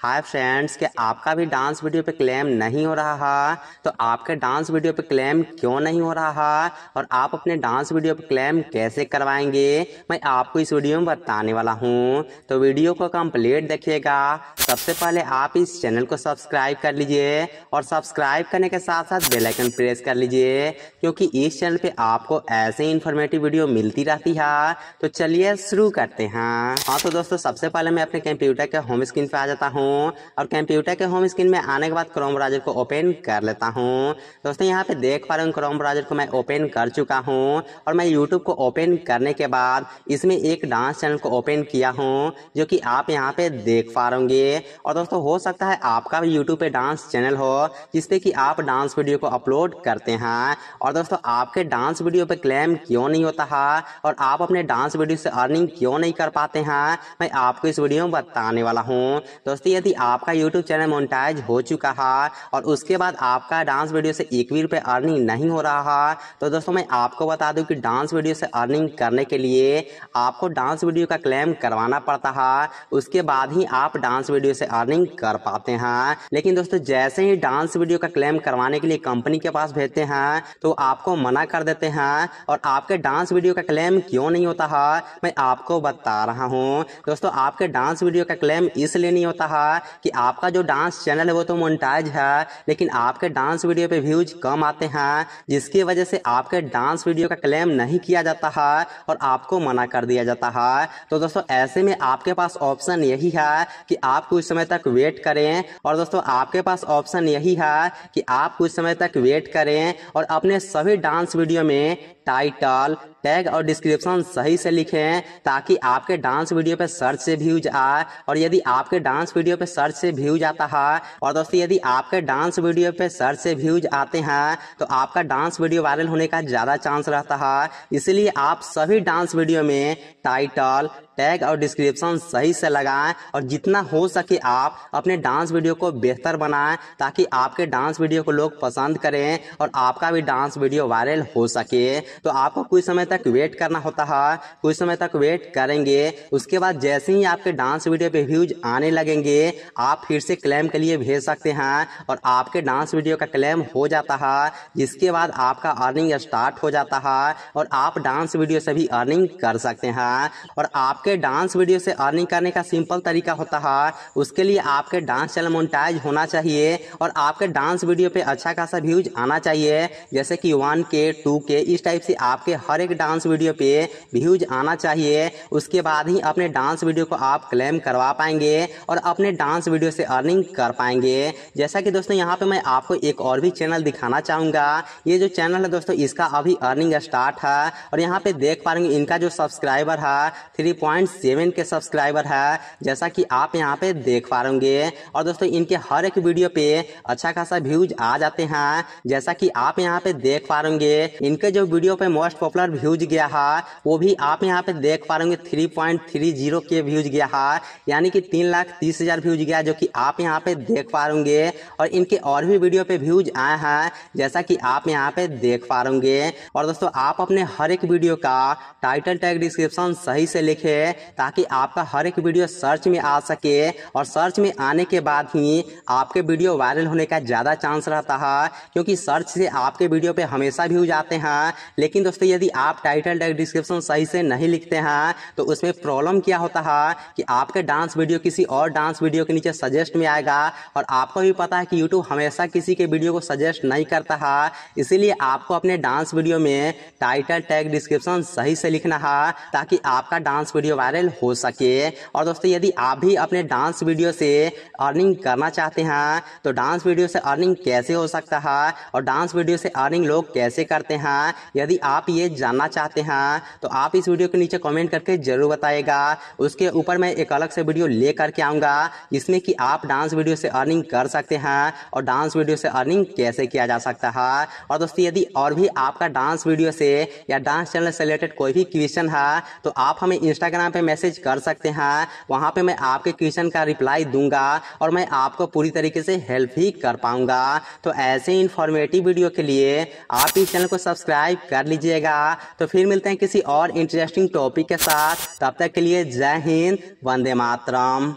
Hi friends क्या आपका भी डांस वीडियो पे क्लेम नहीं हो रहा? है तो आपके डांस वीडियो पे क्लेम क्यों नहीं हो रहा? है और आप अपने डांस वीडियो पे क्लेम कैसे करवाएँगे? मैं आपको इस वीडियो में बताने वाला हूँ। तो वीडियो को कंप्लीट देखिएगा। सबसे पहले आप इस चैनल को सब्सक्राइब कर लीजिए और सब्सक्राइब करने के साथ साथ बेलाइकन प्रेस कर लीजिए, क्योंकि इस चैनल पर आपको ऐसे इन्फॉर्मेटिव वीडियो मिलती रहती है। तो चलिए शुरू करते हैं। हाँ तो दोस्तों, सबसे पहले मैं अपने कंप्यूटर के होम स्क्रीन पर आ जाता हूँ। हूँ। और कंप्यूटर के होम स्क्रीन में आने के बाद क्रोम ब्राउज़र को ओपन कर लेता हूँ। दोस्तों, यहाँ पे देख पा रहे हूँ क्रोम ब्राउज़र को मैं ओपन कर चुका हूँ। और मैं यूट्यूब को ओपन करने के बाद इसमें एक डांस चैनल को ओपन किया हूँ, जो कि आप यहाँ पे देख पा रहे और दोस्तों, हो सकता है आपका भी यूट्यूब पे डांस चैनल हो जिसपे कि आप डांस वीडियो को अपलोड करते हैं। और दोस्तों, आपके डांस वीडियो पे क्लेम क्यों नहीं होता है? और आप अपने डांस वीडियो से अर्निंग क्यों नहीं कर पाते हैं? मैं आपको इस वीडियो में बताने वाला हूँ। दोस्तों यदि आपका यूट्यूब चैनल मोनिटाइज हो चुका है और उसके बाद आपका डांस वीडियो से एक भी रुपये अर्निंग नहीं हो रहा है तो दोस्तों मैं आपको बता दूँ कि डांस वीडियो से अर्निंग करने के लिए आपको डांस वीडियो का क्लेम करवाना पड़ता है। उसके बाद ही आप डांस वीडियो से अर्निंग कर पाते हैं। लेकिन दोस्तों, जैसे ही डांस वीडियो का क्लेम करवाने के लिए कंपनी के पास भेजते हैं तो आपको मना कर देते हैं और आपके डांस वीडियो का क्लेम क्यों नहीं होता है, मैं आपको बता रहा हूँ। दोस्तों, आपके डांस वीडियो का क्लेम इसलिए नहीं होता है कि आपका जो डांस चैनल है वो तो मोनिटाइज है, लेकिन आपके डांस वीडियो पे व्यूज़ कम आते हैं, जिसकी वजह से आपके डांस वीडियो का क्लेम नहीं किया जाता है और आपको मना कर दिया जाता है। तो दोस्तों, ऐसे में आपके पास ऑप्शन यही है कि आप कुछ समय तक वेट करें और दोस्तों, आपके पास ऑप्शन यही है कि आप कुछ समय तक वेट करें और अपने सभी डांस वीडियो में टाइटल टैग और डिस्क्रिप्शन सही से लिखें ताकि आपके डांस वीडियो पे सर्च से व्यूज़ आए और यदि आपके डांस वीडियो पे सर्च से व्यूज़ आता है, और दोस्तों यदि आपके डांस वीडियो पे सर्च से व्यूज़ आते हैं तो आपका डांस वीडियो वायरल होने का ज़्यादा चांस रहता है। इसलिए आप सभी डांस वीडियो में टाइटल टैग और डिस्क्रिप्शन सही से लगाएँ और जितना हो सके आप अपने डांस वीडियो को बेहतर बनाएँ ताकि आपके डांस वीडियो को लोग पसंद करें और आपका भी डांस वीडियो वायरल हो सके। तो आपको कुछ समय तक वेट करना होता है, कुछ समय तक वेट करेंगे, उसके बाद जैसे ही आपके डांस वीडियो पे व्यूज़ आने लगेंगे, आप फिर से क्लेम के लिए भेज सकते हैं और आपके डांस वीडियो का क्लेम हो जाता है, जिसके बाद आपका अर्निंग स्टार्ट हो जाता है और आप डांस वीडियो से भी अर्निंग कर सकते हैं और आप आपके डांस वीडियो से अर्निंग करने का सिंपल तरीका होता है, उसके लिए आपके डांस चैनल मोनिटाइज होना चाहिए और आपके डांस वीडियो पे अच्छा खासा व्यूज़ आना चाहिए। जैसे कि वन के टू के इस टाइप से आपके हर एक डांस वीडियो पे व्यूज़ आना चाहिए। उसके बाद ही अपने डांस वीडियो को आप क्लेम करवा पाएँगे और अपने डांस वीडियो से अर्निंग कर पाएँगे। जैसा कि दोस्तों, यहाँ पे मैं आपको एक और भी चैनल दिखाना चाहूँगा। ये जो चैनल है दोस्तों, इसका अभी अर्निंग स्टार्ट है और यहाँ पे देख पाएँगे इनका जो सब्सक्राइबर है three point seven K subscriber है, जैसा कि आप यहाँ पे देख पा रहे और दोस्तों, इनके हर एक वीडियो पे अच्छा खासा व्यूज़ आ जाते हैं, जैसा कि आप यहाँ पे देख पा रहे इनके जो वीडियो पे मोस्ट पॉपुलर व्यूज़ गया है, वो भी आप यहाँ पे देख पा रहे three point three zero K views गया है, यानी कि तीन लाख तीस हज़ार व्यूज़ गया, जो कि आप यहाँ पे देख पा रहे और इनके और भी वीडियो पे व्यूज़ आए हैं, जैसा कि आप यहाँ पे देख पा रहे और दोस्तों, आप अपने हर एक वीडियो का टाइटल टैग डिस्क्रिप्शन सही से लिखे ताकि आपका हर एक वीडियो सर्च में आ सके और सर्च में आने के बाद ही आपके वीडियो वायरल होने का ज़्यादा चांस रहता है, क्योंकि सर्च से आपके वीडियो पे हमेशा व्यूज़ आते हैं। लेकिन दोस्तों, यदि आप टाइटल टैग डिस्क्रिप्शन सही से नहीं लिखते हैं तो उसमें प्रॉब्लम क्या होता है कि आपके डांस वीडियो किसी और डांस वीडियो के नीचे सजेस्ट में आएगा और आपको भी पता है कि यूट्यूब हमेशा किसी के वीडियो को सजेस्ट नहीं करता है। इसीलिए आपको अपने डांस वीडियो में टाइटल टैग डिस्क्रिप्शन सही से लिखना है, ताकि आपका डांस वीडियो वायरल हो सके। और दोस्तों, यदि आप भी अपने डांस वीडियो से अर्निंग करना चाहते हैं तो डांस वीडियो से अर्निंग कैसे हो सकता है और डांस वीडियो से अर्निंग लोग कैसे करते हैं, यदि आप ये जानना चाहते हैं तो आप इस वीडियो के नीचे कमेंट करके ज़रूर बताएगा उसके ऊपर मैं एक अलग से वीडियो ले करके आऊँगा, जिसमें कि आप डांस वीडियो से अर्निंग कर सकते हैं और डांस वीडियो से अर्निंग कैसे किया जा सकता है। और दोस्तों, यदि और भी आपका डांस वीडियो से या डांस चैनल से रिलेटेड कोई भी क्वेश्चन है तो आप हमें इंस्टाग्राम पे मैसेज कर सकते हैं। वहाँ पे मैं आपके क्वेश्चन का रिप्लाई दूँगा और मैं आपको पूरी तरीके से हेल्प भी कर पाऊँगा। तो ऐसे इन्फॉर्मेटिव वीडियो के लिए आप इस चैनल को सब्सक्राइब कर लीजिएगा। तो फिर मिलते हैं किसी और इंटरेस्टिंग टॉपिक के साथ। तब तक के लिए जय हिंद, वंदे मातरम।